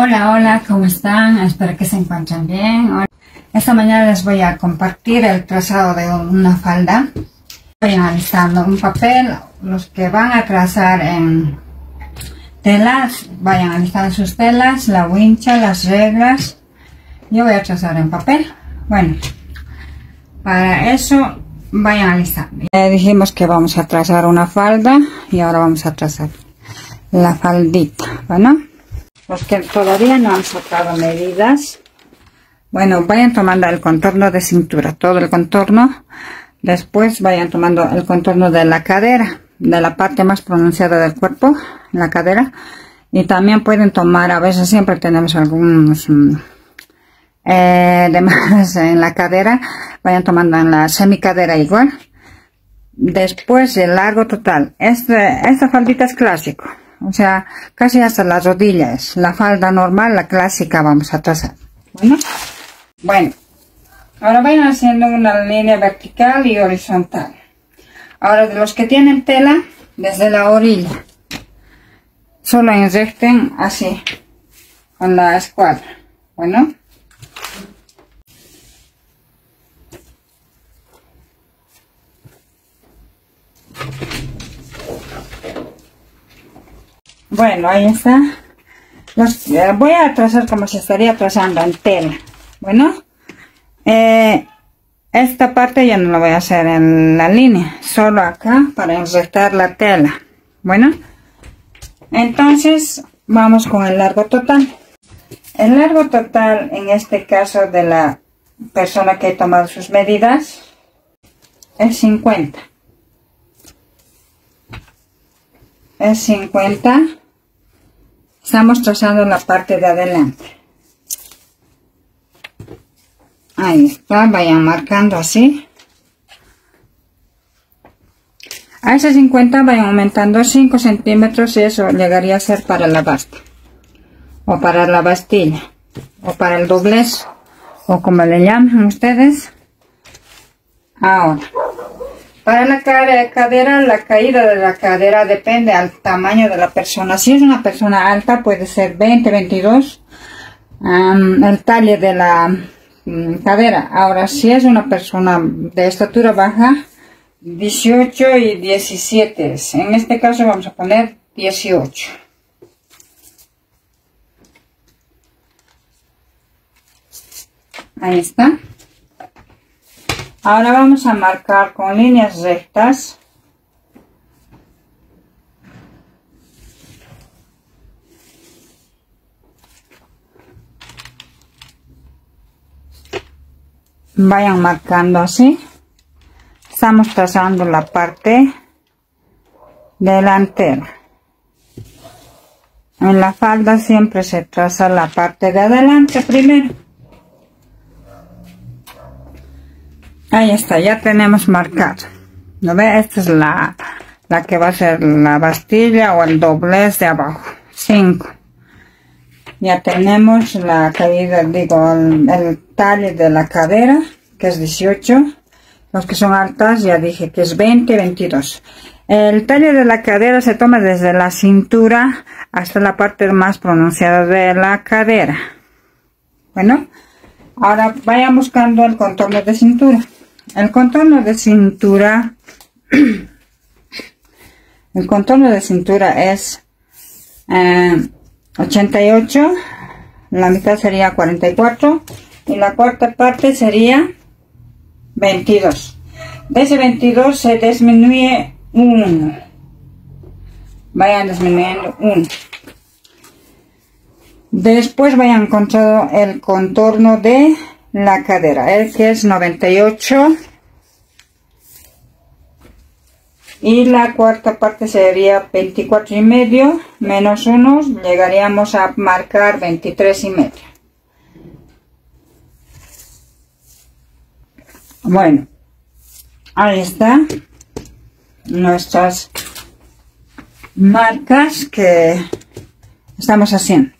Hola, hola, ¿cómo están? Espero que se encuentren bien. Esta mañana les voy a compartir el trazado de una falda. Vayan alistando un papel, los que van a trazar en telas, vayan alistando sus telas, la wincha, las reglas. Yo voy a trazar en papel. Bueno, para eso vayan alistando. Ya dijimos que vamos a trazar una falda y ahora vamos a trazar la faldita, ¿bueno? Los que todavía no han sacado medidas, bueno, vayan tomando el contorno de cintura, todo el contorno. Después vayan tomando el contorno de la cadera, de la parte más pronunciada del cuerpo, la cadera. Y también pueden tomar, a veces siempre tenemos algunos mm, eh, de más en la cadera. Vayan tomando en la semicadera igual. Después el largo total. Este, esta faldita es clásico. O sea, casi hasta las rodillas. La falda normal, la clásica vamos a trazar. Bueno. Bueno, ahora vayan haciendo una línea vertical y horizontal. Ahora de los que tienen tela, desde la orilla, solo inserten así, con la escuadra. Bueno. Bueno, ahí está. Los, eh, voy a trazar como si estaría trazando en tela. Bueno, eh, esta parte ya no la voy a hacer en la línea, solo acá para insertar la tela. Bueno, entonces vamos con el largo total. El largo total en este caso de la persona que ha tomado sus medidas es 50. Es 50. Estamos trazando la parte de adelante. Ahí está, vayan marcando así. A ese 50 vayan aumentando 5 centímetros y eso llegaría a ser para la basta. O para la bastilla. O para el doblez. O como le llaman ustedes. Ahora. Para la cadera, la caída de la cadera depende al tamaño de la persona. Si es una persona alta puede ser 20, 22. el talle de la Mm, cadera. Ahora, si es una persona de estatura baja, 18 y 17. En este caso vamos a poner 18. Ahí está. Ahora vamos a marcar con líneas rectas. Vayan marcando así. Estamos trazando la parte delantera. En la falda siempre se traza la parte de adelante primero ahí está ya tenemos marcado. ¿no ve? esta es la la que va a ser la bastilla o el doblez de abajo. 5 ya tenemos la caída digo el, talle de la cadera que es 18 los que son altas ya dije que es 20 22 el talle de la cadera se toma desde la cintura hasta la parte más pronunciada de la cadera. Bueno ahora vayan buscando el contorno de cintura el contorno de cintura el contorno de cintura es eh, 88 la mitad sería 44 y la cuarta parte sería 22 de ese 22 se disminuye 1 vayan disminuyendo 1 después vayan encontrado el contorno de la cadera el que es 98 y la cuarta parte sería 24 y medio menos 1 llegaríamos a marcar 23 y medio. Bueno ahí está nuestras marcas que estamos haciendo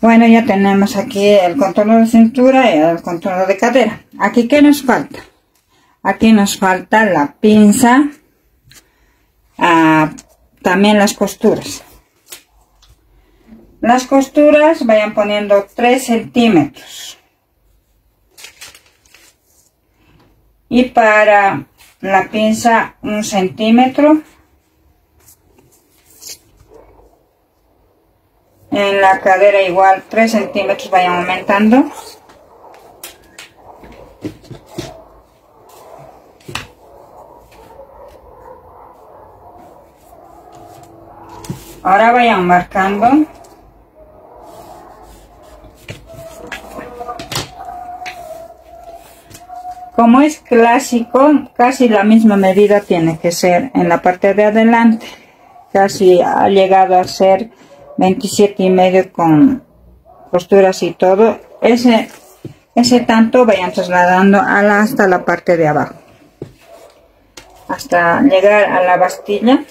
bueno ya tenemos aquí el contorno de cintura y el contorno de cadera aquí qué nos falta aquí nos falta la pinza ah, también las costuras Las costuras vayan poniendo 3 centímetros. Y para la pinza un centímetro. En la cadera igual 3 centímetros vayan aumentando. Ahora vayan marcando. Como es clásico, casi la misma medida tiene que ser en la parte de adelante. Casi ha llegado a ser 27 y medio con costuras y todo. Ese, ese tanto vayan trasladando hasta la parte de abajo. Hasta llegar a la bastilla.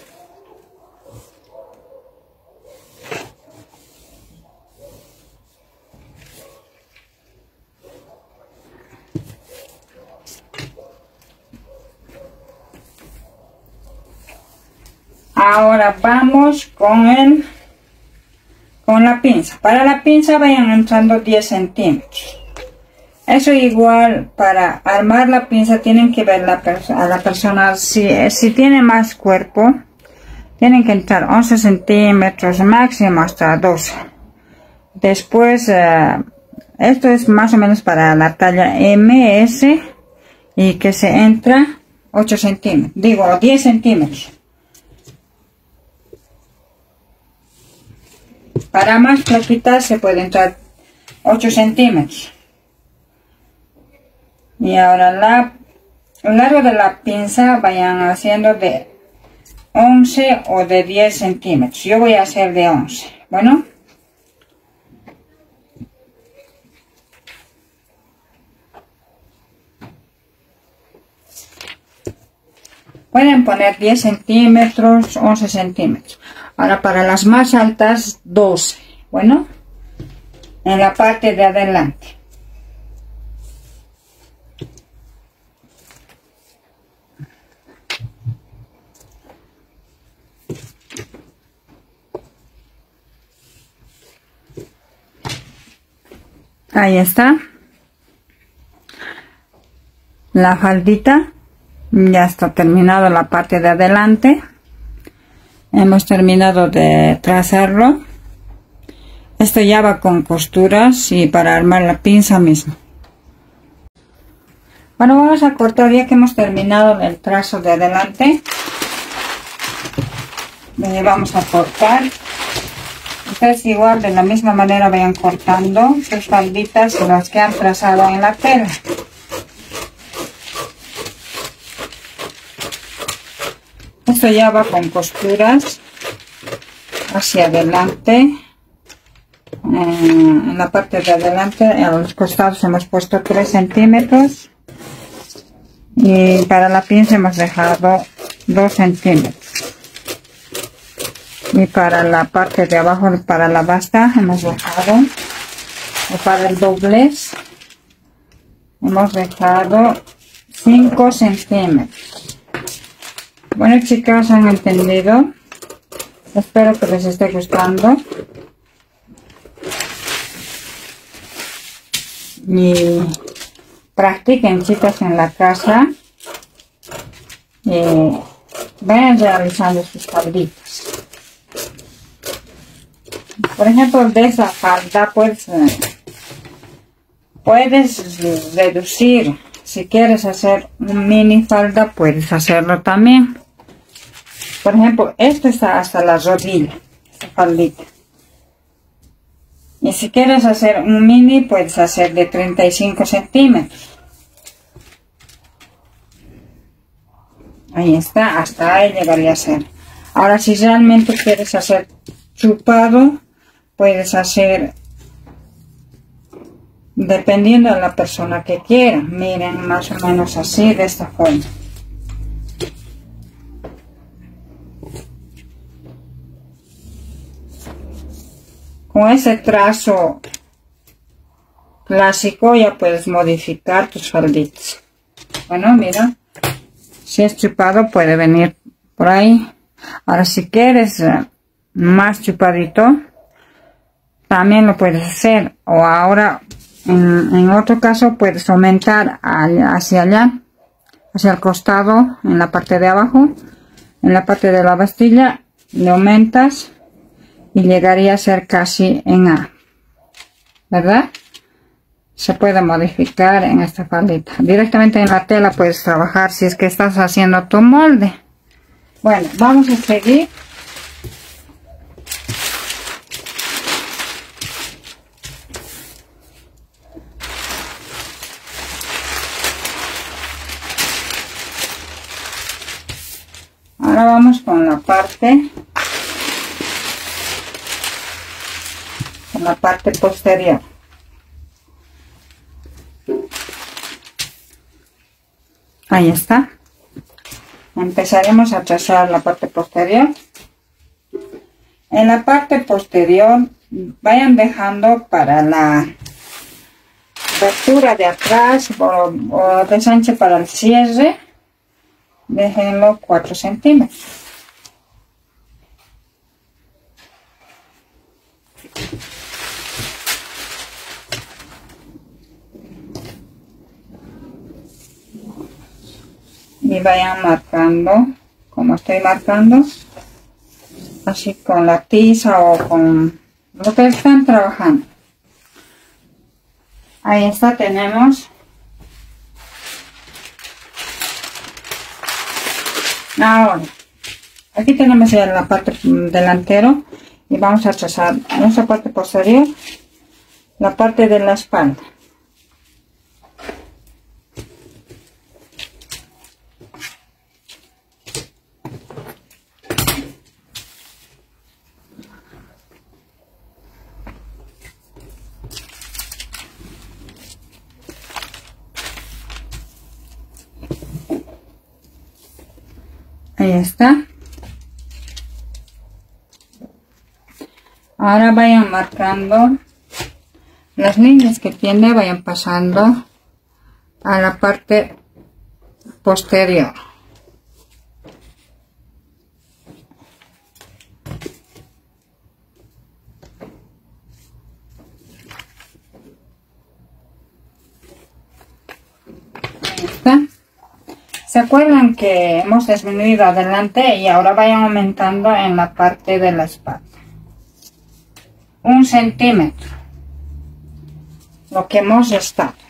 ahora vamos con el con la pinza. Para la pinza vayan entrando 10 centímetros. Eso igual para armar la pinza tienen que ver la a la persona. Si, si tiene más cuerpo tienen que entrar 11 centímetros máximo hasta 12 después eh, esto es más o menos para la talla MS y que se entra 8 centímetros digo 10 centímetros Para más plaquitas se puede entrar 8 centímetros. Y ahora la, largo de la pinza vayan haciendo de 11 o de 10 centímetros. Yo voy a hacer de 11. Bueno. Pueden poner 10 centímetros, 11 centímetros. Ahora para las más altas 12. Bueno, en la parte de adelante. Ahí está. La faldita. Ya está terminado la parte de adelante hemos terminado de trazarlo. Esto ya va con costuras y para armar la pinza mismo. Bueno vamos a cortar ya que hemos terminado el trazo de adelante. Vamos a cortar. Ustedes igual de la misma manera vayan cortando sus falditas las que han trazado en la tela esto ya va con costuras hacia adelante. En la parte de adelante a los costados hemos puesto 3 centímetros. Y para la pinza hemos dejado 2 centímetros. Y para la parte de abajo para la basta hemos dejado o para el doblez hemos dejado 5 centímetros bueno chicas, han entendido. Espero que les esté gustando. Y practiquen chicas en la casa. Y vayan realizando sus falditas. Por ejemplo, de esa falda pues puedes reducir. Si quieres hacer un mini falda, puedes hacerlo también. Por ejemplo, esto está hasta la rodilla, esta faldita. Y si quieres hacer un mini, puedes hacer de 35 centímetros. Ahí está, hasta ahí llegaría a ser. Ahora, si realmente quieres hacer chupado, puedes hacer, dependiendo de la persona que quiera. Miren, más o menos así, de esta forma. Con ese trazo clásico ya puedes modificar tus falditas. Bueno, mira, si es chupado puede venir por ahí. Ahora si quieres eh, más chupadito, también lo puedes hacer o ahora en, otro caso puedes aumentar hacia allá hacia el costado en la parte de abajo en la parte de la bastilla le aumentas y llegaría a ser casi en A verdad se puede modificar en esta faldita. Directamente en la tela puedes trabajar si es que estás haciendo tu molde. Bueno vamos a seguir. Ahora vamos con la parte la parte posterior. Ahí está. Empezaremos a trazar la parte posterior. En la parte posterior vayan dejando para la abertura de atrás o, o desanche para el cierre. Déjenlo 4 centímetros y vayan marcando como estoy marcando así con la tiza o con lo que están trabajando. Ahí está tenemos. Ahora aquí tenemos ya la parte delantero y vamos a trazar nuestra parte posterior la parte de la espalda ahí ahora vayan marcando. Las líneas que tiene vayan pasando a la parte posterior ¿Se acuerdan que hemos disminuido adelante y ahora vayan aumentando en la parte de la espalda? Un centímetro. Lo que hemos estado.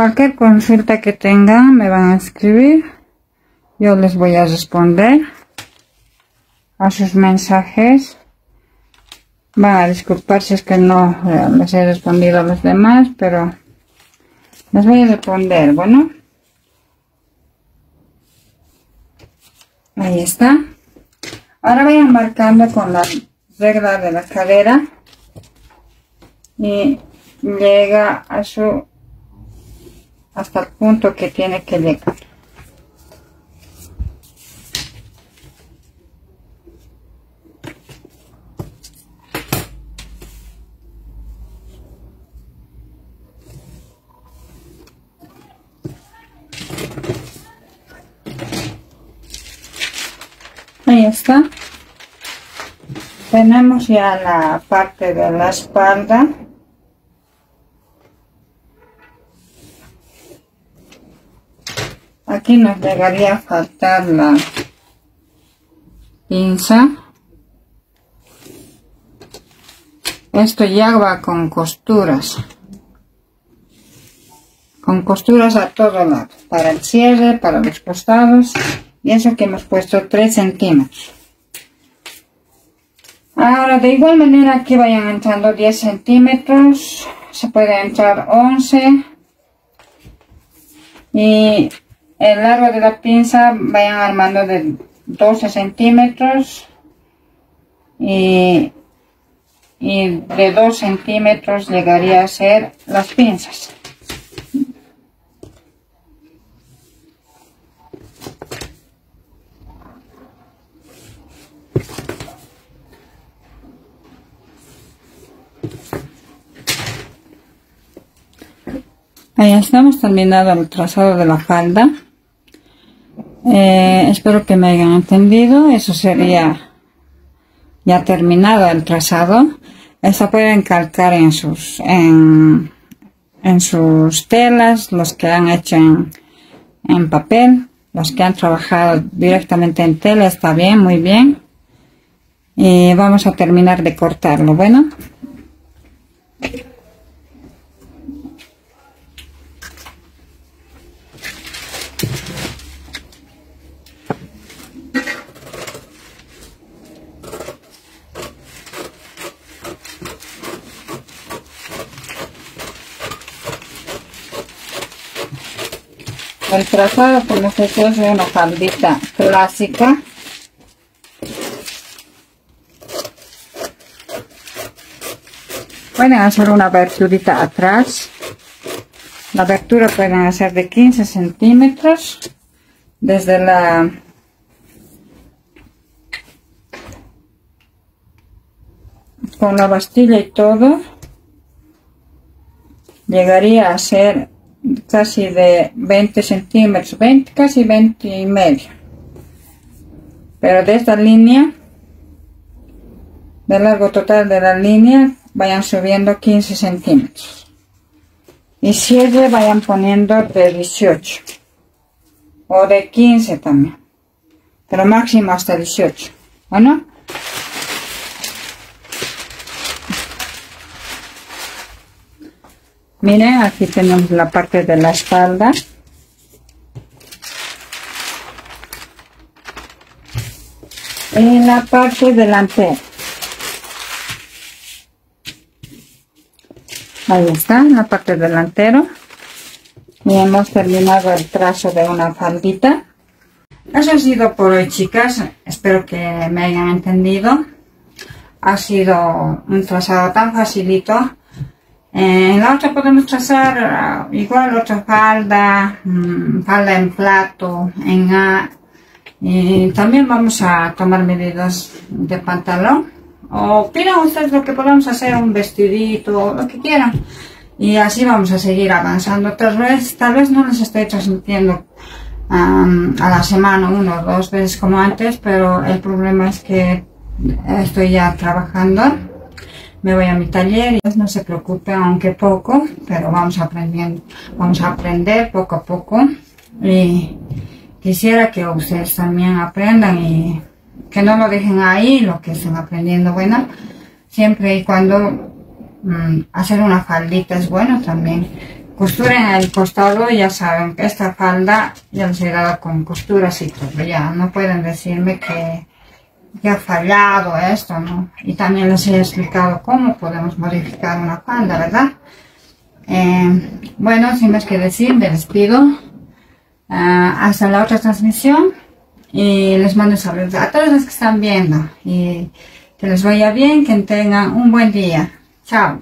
Cualquier consulta que tengan me van a escribir. Yo les voy a responder a sus mensajes. Van a disculpar si es que no eh, les he respondido a los demás, pero les voy a responder. Bueno. Ahí está. Ahora vayan marcando con la regla de la cadera y llega a su hasta el punto que tiene que llegar. Ahí está. Tenemos ya la parte de la espalda. Aquí nos llegaría a faltar la pinza. Esto ya va con costuras. Con costuras a todo lado. Para el cierre, para los costados. Y eso que hemos puesto 3 centímetros ahora de igual manera aquí vayan entrando 10 centímetros. Se puede entrar 11 y eh, el largo de la pinza vayan armando de 12 centímetros y, de 2 centímetros llegaría a ser las pinzas Ahí estamos terminado el trazado de la falda. Eh, espero que me hayan entendido. Eso sería ya terminado el trazado. Esto pueden calcar en sus, en, en sus telas, los que han hecho en, en papel, los que han trabajado directamente en tela, está bien, muy bien. Y vamos a terminar de cortarlo, bueno. El trazado por nosotros es una faldita clásica. Pueden hacer una aberturita atrás. La abertura pueden hacer de 15 centímetros desde la con la bastilla y todo llegaría a ser casi de 20 centímetros, 20, casi 20 y medio. Pero de esta línea, del largo total de la línea, vayan subiendo 15 centímetros. Y cierre vayan poniendo de 18 o de 15 también, pero máximo hasta 18. Bueno, miren aquí tenemos la parte de la espalda. En la parte delantera ahí está la parte delantera y hemos terminado el trazo de una faldita. Eso ha sido por hoy chicas. Espero que me hayan entendido. Ha sido un trazado tan facilito en la otra podemos trazar uh, igual otra falda, mm, falda en plato, en A. Y también vamos a tomar medidas de pantalón. O pidan ustedes lo que podamos hacer, un vestidito, lo que quieran. Y así vamos a seguir avanzando. Tal vez, tal vez no les estoy transmitiendo um, a la semana uno o dos veces como antes, pero el problema es que estoy ya trabajando me voy a mi taller y no se preocupen, aunque poco, pero vamos aprendiendo, vamos a aprender poco a poco y quisiera que ustedes también aprendan y que no lo dejen ahí, lo que estén aprendiendo, bueno, siempre y cuando mm, hacer una faldita es bueno también. Costuren el costado, ya saben que esta falda ya les he dado con costuras y todo, ya no pueden decirme que que ha fallado esto, ¿no? Y también les he explicado cómo podemos modificar una falda, ¿verdad? Eh, bueno, sin más que decir, me despido. Ah, hasta la otra transmisión. Y les mando saludos a todos los que están viendo. Y que les vaya bien, que tengan un buen día. Chao.